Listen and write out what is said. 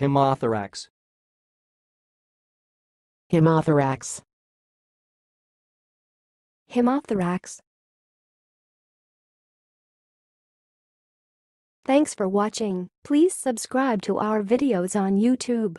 Hemothorax. Hemothorax. Hemothorax. Thanks for watching. Please subscribe to our videos on YouTube.